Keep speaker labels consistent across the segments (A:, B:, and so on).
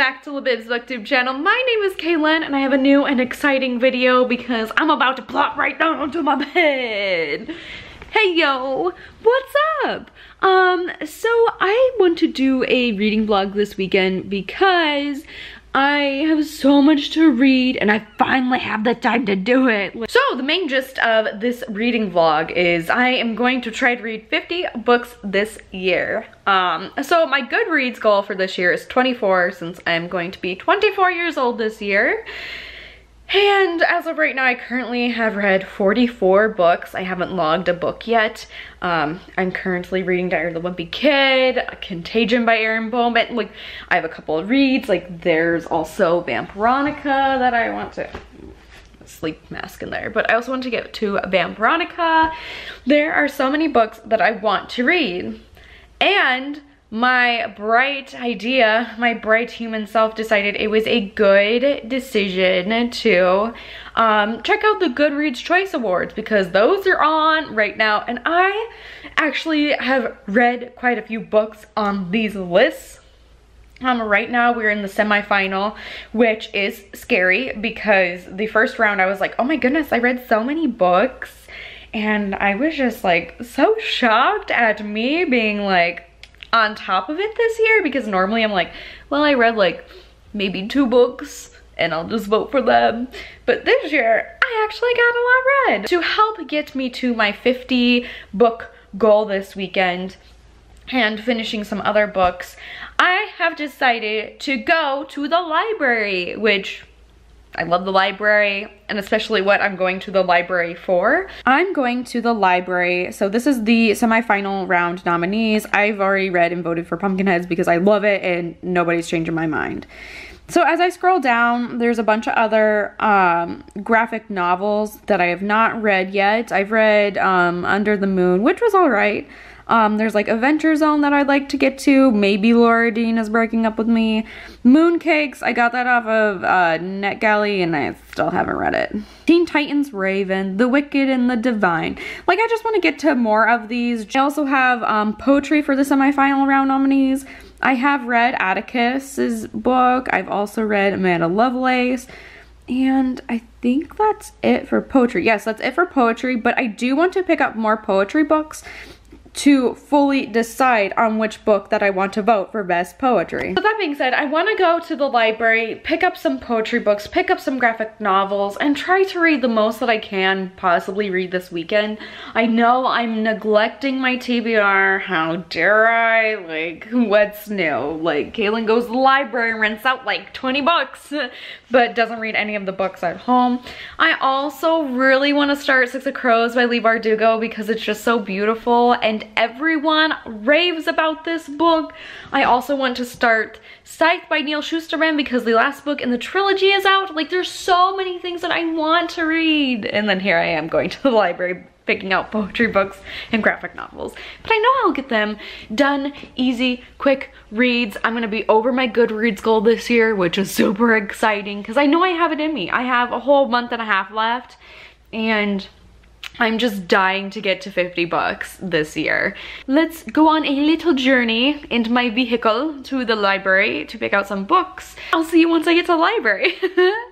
A: back to Libib's Booktube channel. My name is Kaelyn and I have a new and exciting video because I'm about to plop right down onto my bed. Hey yo, what's up? Um, so I want to do a reading vlog this weekend because I have so much to read and I finally have the time to do it. So the main gist of this reading vlog is I am going to try to read 50 books this year. Um, so my Goodreads goal for this year is 24 since I'm going to be 24 years old this year. And as of right now, I currently have read 44 books. I haven't logged a book yet. Um, I'm currently reading Diary of the Wimpy Kid, Contagion by Erin Bowman. Like, I have a couple of reads. Like, there's also Vampironica that I want to sleep mask in there. But I also want to get to Vampironica. There are so many books that I want to read. And my bright idea, my bright human self decided it was a good decision to um, check out the Goodreads Choice Awards because those are on right now. And I actually have read quite a few books on these lists. Um, right now we're in the semifinal, which is scary because the first round I was like, oh my goodness, I read so many books. And I was just like so shocked at me being like, on top of it this year because normally I'm like, well, I read like maybe two books and I'll just vote for them. But this year, I actually got a lot read. To help get me to my 50 book goal this weekend and finishing some other books, I have decided to go to the library, which I love the library and especially what I'm going to the library for. I'm going to the library. So this is the semifinal round nominees. I've already read and voted for Pumpkinheads because I love it and nobody's changing my mind. So as I scroll down, there's a bunch of other um, graphic novels that I have not read yet. I've read um, Under the Moon, which was all right. Um, there's like Adventure Zone that I'd like to get to. Maybe Laura Dean is breaking up with me. Mooncakes, I got that off of uh, NetGalley and I still haven't read it. Teen Titans Raven, The Wicked and the Divine. Like I just want to get to more of these. I also have um, poetry for the semifinal round nominees. I have read Atticus's book. I've also read Amanda Lovelace. And I think that's it for poetry. Yes, that's it for poetry, but I do want to pick up more poetry books to fully decide on which book that I want to vote for best poetry. So that being said, I want to go to the library, pick up some poetry books, pick up some graphic novels, and try to read the most that I can possibly read this weekend. I know I'm neglecting my TBR, how dare I? Like, what's new? Like, Kaelyn goes to the library and rents out like 20 books, but doesn't read any of the books at home. I also really want to start Six of Crows by Leigh Bardugo because it's just so beautiful and and everyone raves about this book. I also want to start Scythe by Neal Shusterman because the last book in the trilogy is out. Like there's so many things that I want to read. And then here I am going to the library picking out poetry books and graphic novels. But I know I'll get them done, easy, quick reads. I'm gonna be over my Goodreads goal this year, which is super exciting because I know I have it in me. I have a whole month and a half left and I'm just dying to get to 50 bucks this year. Let's go on a little journey into my vehicle to the library to pick out some books. I'll see you once I get to the library.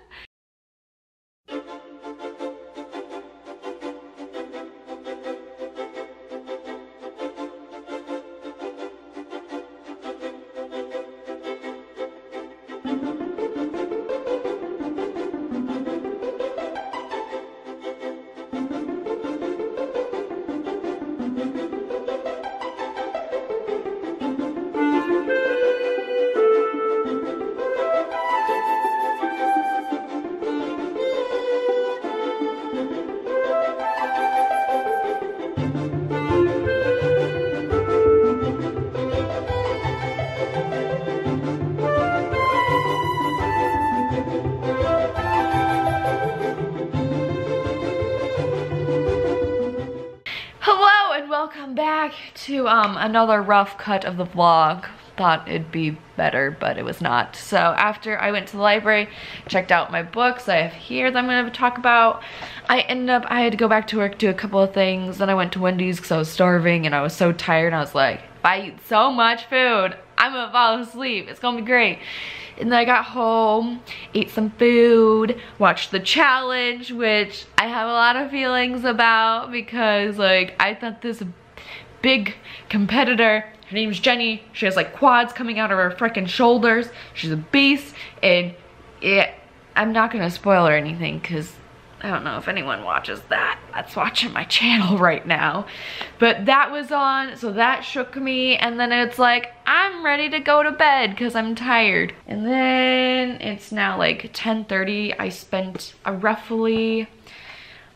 A: um, another rough cut of the vlog. Thought it'd be better, but it was not. So after I went to the library, checked out my books I have here that I'm gonna talk about, I ended up, I had to go back to work, do a couple of things, then I went to Wendy's because I was starving and I was so tired I was like, if I eat so much food, I'm gonna fall asleep, it's gonna be great. And then I got home, ate some food, watched the challenge, which I have a lot of feelings about because like I thought this big competitor, her name's Jenny, she has like quads coming out of her freaking shoulders. She's a beast and yeah, I'm not gonna spoil or anything because I don't know if anyone watches that. That's watching my channel right now. But that was on, so that shook me. And then it's like, I'm ready to go to bed because I'm tired. And then it's now like 10.30. I spent a roughly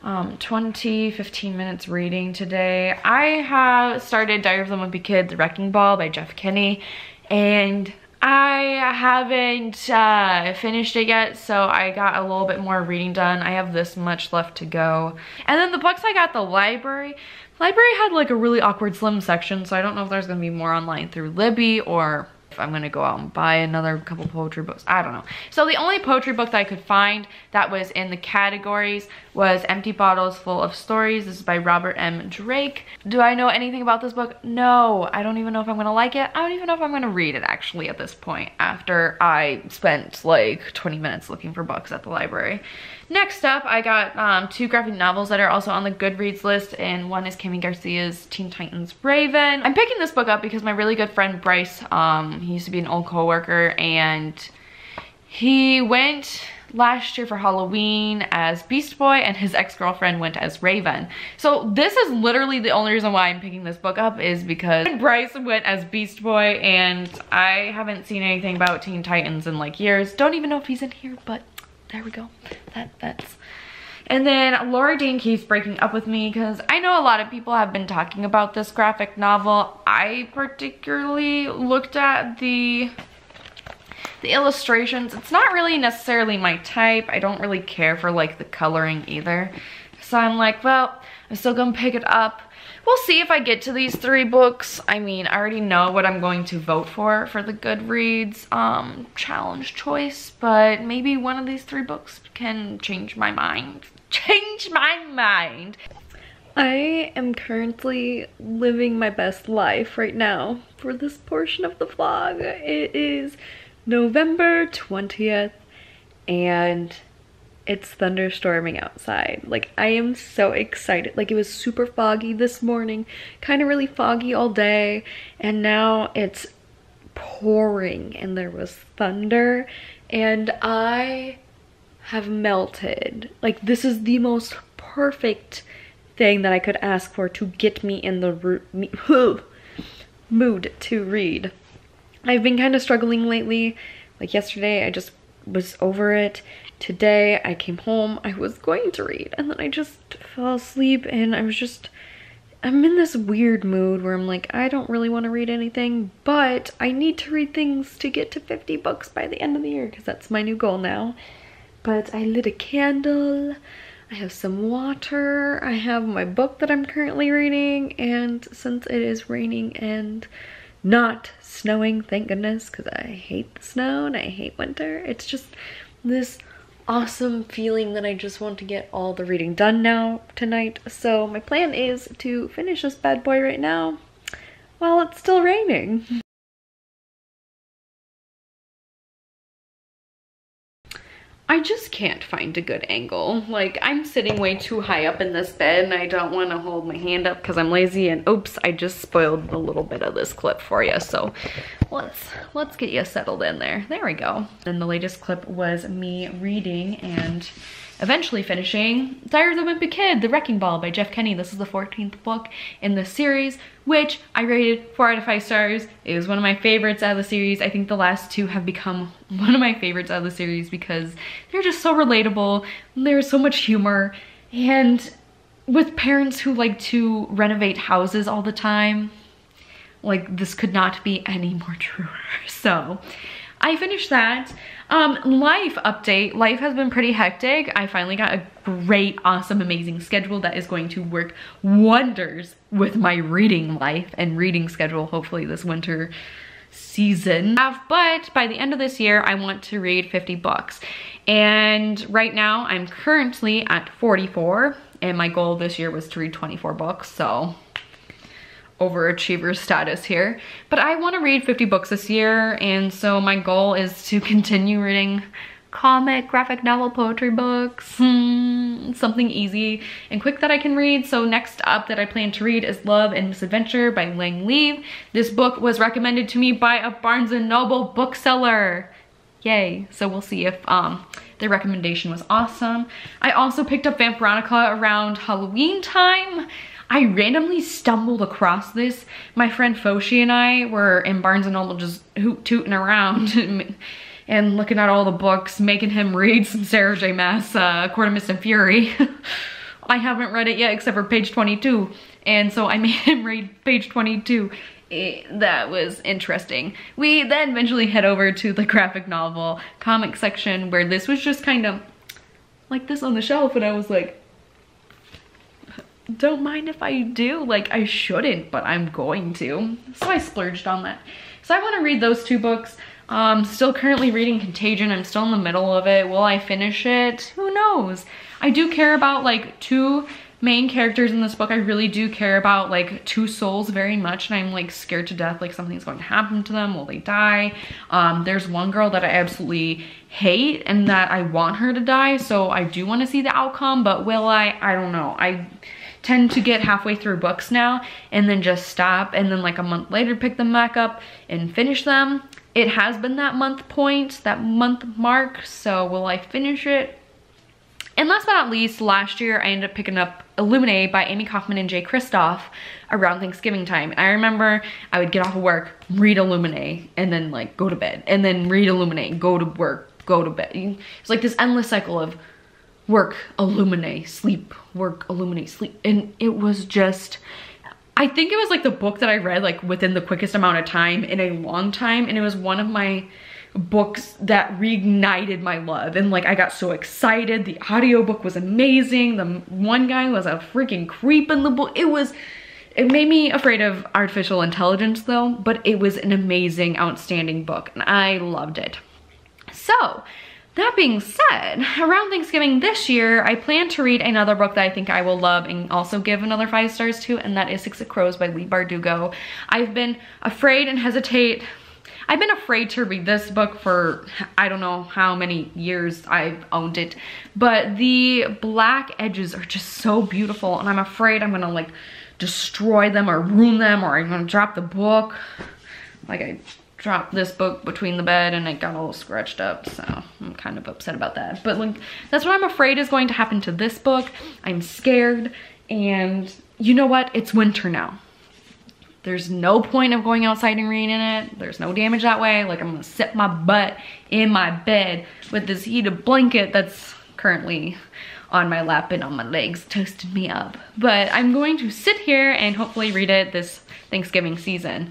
A: um, 20, 15 minutes reading today. I have started Diary of the Wimpy Kid, The Wrecking Ball by Jeff Kinney. And I haven't uh, finished it yet, so I got a little bit more reading done. I have this much left to go. And then the books I got the library, library had like a really awkward slim section, so I don't know if there's gonna be more online through Libby or I'm gonna go out and buy another couple poetry books. I don't know. So the only poetry book that I could find that was in the categories was Empty Bottles Full of Stories. This is by Robert M. Drake. Do I know anything about this book? No. I don't even know if I'm gonna like it. I don't even know if I'm gonna read it actually at this point after I spent like 20 minutes looking for books at the library. Next up, I got um, two graphic novels that are also on the Goodreads list, and one is Kami Garcia's Teen Titans Raven. I'm picking this book up because my really good friend Bryce, um, he used to be an old coworker, and he went last year for Halloween as Beast Boy and his ex-girlfriend went as Raven. So this is literally the only reason why I'm picking this book up is because Bryce went as Beast Boy and I haven't seen anything about Teen Titans in like years. Don't even know if he's in here, but there we go. That That's... And then Laura Dean keeps breaking up with me because I know a lot of people have been talking about this graphic novel. I particularly looked at the the illustrations. It's not really necessarily my type. I don't really care for like the coloring either. So I'm like, well, I'm still gonna pick it up. We'll see if I get to these three books. I mean, I already know what I'm going to vote for for the Goodreads um, challenge choice, but maybe one of these three books can change my mind. Change my mind. I am currently living my best life right now for this portion of the vlog. It is November 20th and it's thunderstorming outside. Like I am so excited. Like it was super foggy this morning, kind of really foggy all day. And now it's pouring and there was thunder and I have melted. Like this is the most perfect thing that I could ask for to get me in the mood to read. I've been kind of struggling lately. Like yesterday, I just was over it today I came home, I was going to read and then I just fell asleep and I was just, I'm in this weird mood where I'm like, I don't really want to read anything, but I need to read things to get to 50 books by the end of the year because that's my new goal now. But I lit a candle, I have some water, I have my book that I'm currently reading, and since it is raining and not snowing, thank goodness, because I hate the snow and I hate winter, it's just this awesome feeling that I just want to get all the reading done now tonight. So my plan is to finish this bad boy right now while it's still raining. I just can't find a good angle. Like I'm sitting way too high up in this bed and I don't want to hold my hand up because I'm lazy and oops, I just spoiled a little bit of this clip for you. So let's, let's get you settled in there. There we go. Then the latest clip was me reading and eventually finishing Diary of the Wimpy Kid, The Wrecking Ball by Jeff Kinney. This is the 14th book in the series, which I rated 4 out of 5 stars. It was one of my favorites out of the series. I think the last two have become one of my favorites out of the series because they're just so relatable. There's so much humor. And with parents who like to renovate houses all the time, like this could not be any more truer. So I finished that. Um, life update. Life has been pretty hectic. I finally got a great, awesome, amazing schedule that is going to work wonders with my reading life and reading schedule, hopefully this winter season. But by the end of this year, I want to read 50 books. And right now, I'm currently at 44, and my goal this year was to read 24 books, so overachiever status here. But I want to read 50 books this year, and so my goal is to continue reading comic, graphic novel, poetry books, hmm, something easy and quick that I can read. So next up that I plan to read is Love and Misadventure by Lang Leave. This book was recommended to me by a Barnes & Noble bookseller. Yay. So we'll see if um, the recommendation was awesome. I also picked up Vampironica around Halloween time. I randomly stumbled across this. My friend Foshi and I were in Barnes & Noble just hoot tooting around and looking at all the books, making him read some Sarah J Maas, uh, Court of Mist and Fury. I haven't read it yet except for page 22. And so I made him read page 22. That was interesting. We then eventually head over to the graphic novel comic section where this was just kind of like this on the shelf and I was like, don't mind if I do. Like I shouldn't, but I'm going to. So I splurged on that. So I want to read those two books. Um, still currently reading Contagion. I'm still in the middle of it. Will I finish it? Who knows? I do care about like two main characters in this book. I really do care about like two souls very much and I'm like scared to death like something's going to happen to them. Will they die? Um, there's one girl that I absolutely hate and that I want her to die. So I do want to see the outcome, but will I? I don't know. I tend to get halfway through books now and then just stop and then like a month later pick them back up and finish them it has been that month point, that month mark, so will I finish it? And last but not least, last year I ended up picking up Illuminae by Amie Kaufman and Jay Kristoff around Thanksgiving time. And I remember I would get off of work, read Illuminae, and then like go to bed, and then read Illuminae, go to work, go to bed. It's like this endless cycle of work, Illuminae, sleep, work, Illuminae, sleep. And it was just, I think it was like the book that I read like within the quickest amount of time in a long time and it was one of my books that reignited my love and like I got so excited. The audiobook was amazing. The one guy was a freaking creep in the book. It was it made me afraid of artificial intelligence though, but it was an amazing, outstanding book and I loved it. So, that being said, around Thanksgiving this year, I plan to read another book that I think I will love and also give another five stars to, and that is Six of Crows by Leigh Bardugo. I've been afraid and hesitate I've been afraid to read this book for I don't know how many years I've owned it, but the black edges are just so beautiful and I'm afraid I'm gonna like destroy them or ruin them or I'm gonna drop the book. Like I dropped this book between the bed and it got all scratched up so I'm kind of upset about that. But like that's what I'm afraid is going to happen to this book. I'm scared and you know what? It's winter now. There's no point of going outside and reading it. There's no damage that way. Like I'm gonna sit my butt in my bed with this heated blanket that's currently on my lap and on my legs toasting me up. But I'm going to sit here and hopefully read it this Thanksgiving season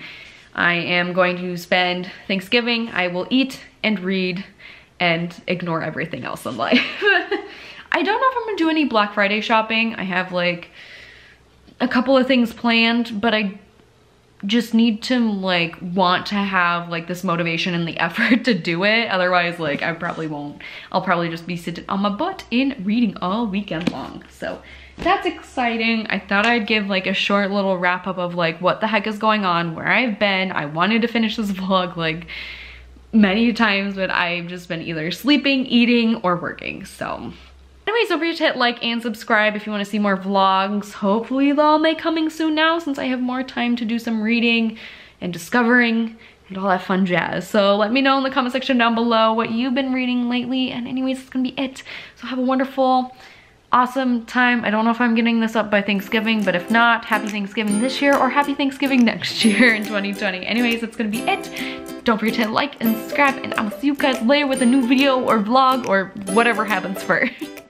A: I am going to spend Thanksgiving, I will eat and read and ignore everything else in life. I don't know if I'm gonna do any Black Friday shopping. I have like a couple of things planned, but I just need to like want to have like this motivation and the effort to do it. Otherwise, like I probably won't. I'll probably just be sitting on my butt in reading all weekend long. So that's exciting. I thought I'd give like a short little wrap up of like what the heck is going on, where I've been. I wanted to finish this vlog like many times, but I've just been either sleeping, eating, or working. So anyways, don't forget to hit like and subscribe if you want to see more vlogs. Hopefully they'll all make coming soon now since I have more time to do some reading and discovering and all that fun jazz. So let me know in the comment section down below what you've been reading lately. And anyways, it's gonna be it. So have a wonderful awesome time. I don't know if I'm getting this up by Thanksgiving, but if not, happy Thanksgiving this year or happy Thanksgiving next year in 2020. Anyways, that's gonna be it. Don't forget to like and subscribe and I'll see you guys later with a new video or vlog or whatever happens first.